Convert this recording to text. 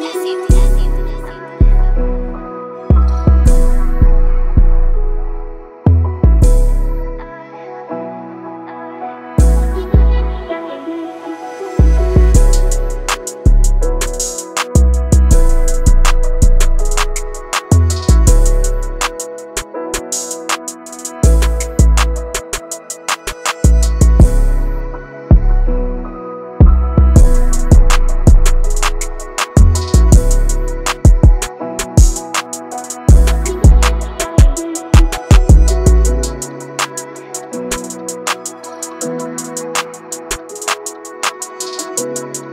City. Música